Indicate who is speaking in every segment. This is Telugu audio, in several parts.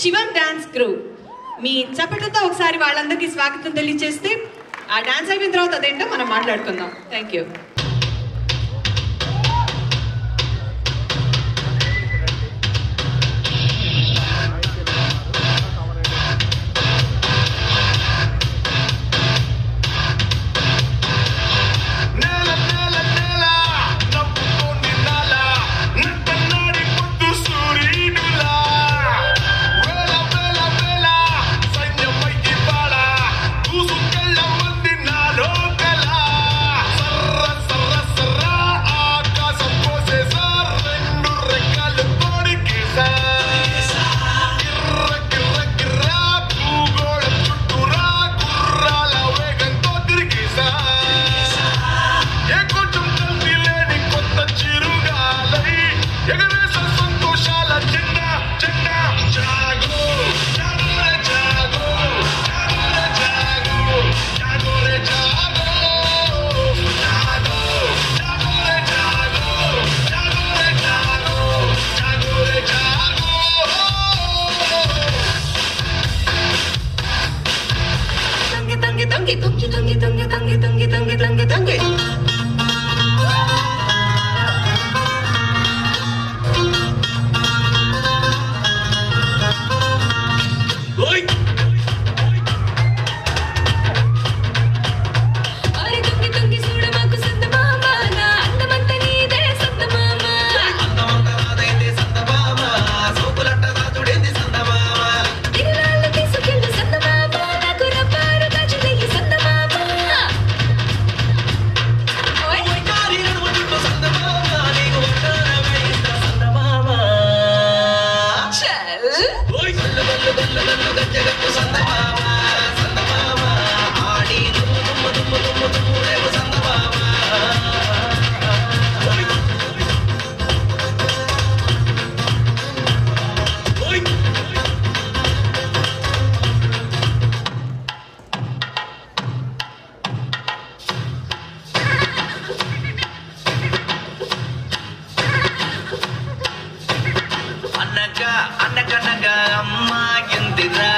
Speaker 1: శివం డాన్స్ గ్రూప్. మీ చప్పట్లతో ఒకసారి వాళ్ళందరికీ స్వాగతం తెలియజేస్తే ఆ డాన్స్ అయిపోయిన తర్వాత అదేంటో మనం మాట్లాడుకుందాం.
Speaker 2: Thank you tangki tangki tangki tangki tangki tangki tangki tangki
Speaker 3: tangki. అనగనగా అమ్మా ఎందిరా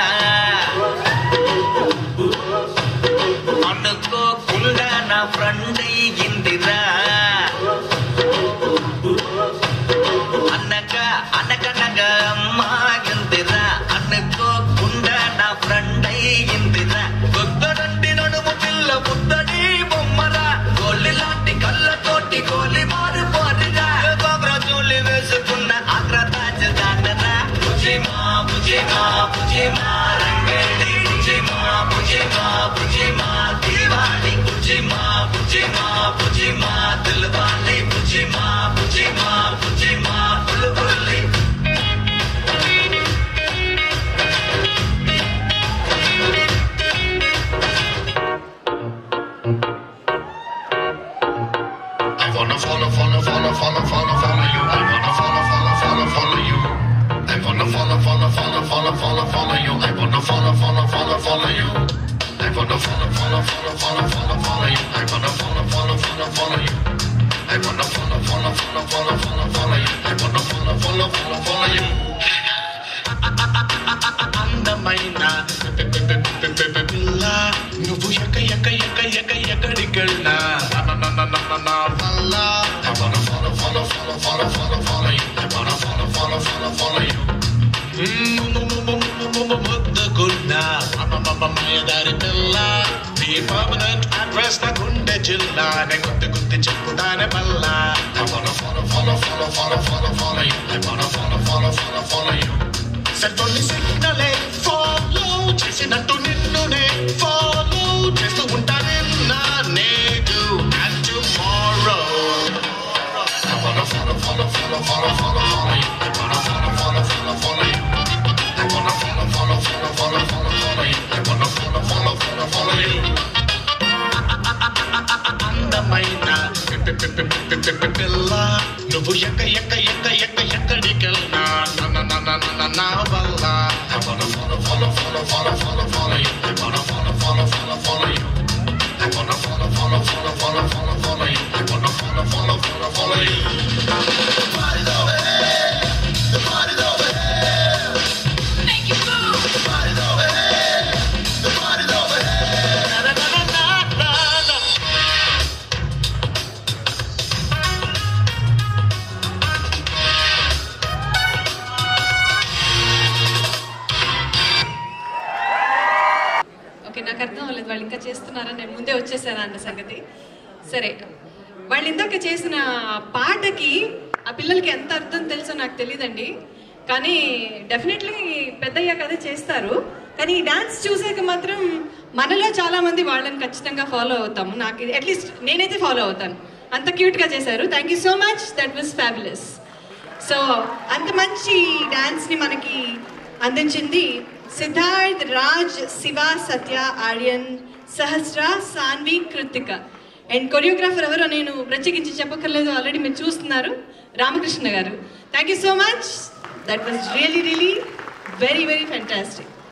Speaker 4: wanna follow, follow, follow, follow, follow, follow you. I wanna follow, follow, follow, follow you. Wanna follow, follow, follow, follow, follow, follow you. I wanna follow, follow, follow, follow you. I wanna follow, follow, follow, follow, follow, follow you. I wanna follow, follow, follow, follow you. I wanna follow, follow, follow, follow, follow, follow you. I wanna follow, follow, follow, follow you. అందమైన పిల్ల నువ్వు ఎక్క ఎక్క ఎక్క ఎక్క ఎక్కడికెళ్ళా నా వల్ల I wanna follow, follow, follow, follow, follow, follow అమ్మమ్మయ్యదారి పిల్ల నీ పర్మనెంట్ అడ్రస్ నాకుండే జిల్లా నే గుద్ది గుద్ది చెప్పుదానే పల్ల follow follow follow follow follow follow follow you I follow follow follow follow follow you సెంటోని సిగ్నలే ఫాలో చేసినట్టు నిన్నునే ఫాలో చేస్తూ నువ్వు ఎక్క ఎక్క ఎక్క ఎక్క ఎక్కడికెళ్ళినా నా నా నా నా నా నా వల్ల I wanna follow, follow, follow, follow, follow, follow you. I wanna follow, follow, follow, follow you. I wanna follow, follow, follow, follow, follow, follow you. I wanna follow, follow, follow, follow you.
Speaker 2: నాకు
Speaker 1: అర్థం అవ్వలేదు. వాళ్ళు ఇంకా చేస్తున్నారని నేను ముందే వచ్చేసాను అన్న సంగతి. సరే వాళ్ళు ఇందాక చేసిన పాటకి ఆ పిల్లలకి ఎంత అర్థం తెలుసో నాకు తెలియదండి కానీ డెఫినెట్లీ పెద్దయ్యాక అదే చేస్తారు. కానీ ఈ డాన్స్ చూసాక మాత్రం మనలో చాలామంది వాళ్ళని ఖచ్చితంగా ఫాలో అవుతాము. నాకు అట్లీస్ట్ నేనైతే ఫాలో అవుతాను. అంత క్యూట్గా చేశారు. Thank you so much that was fabulous so అంత మంచి డాన్స్ని మనకి అందించింది సిద్ధార్థ్ రాజ్ శివ సత్య ఆర్యన్ సహస్ర సాన్వి కృతిక అండ్ కొరియోగ్రాఫర్ ఎవరో నేను ప్రత్యేకించి చెప్పక్కర్లేదు ఆల్రెడీ మీరు చూస్తున్నారు Ramakrishna garu. Thank you so much that was really really very very fantastic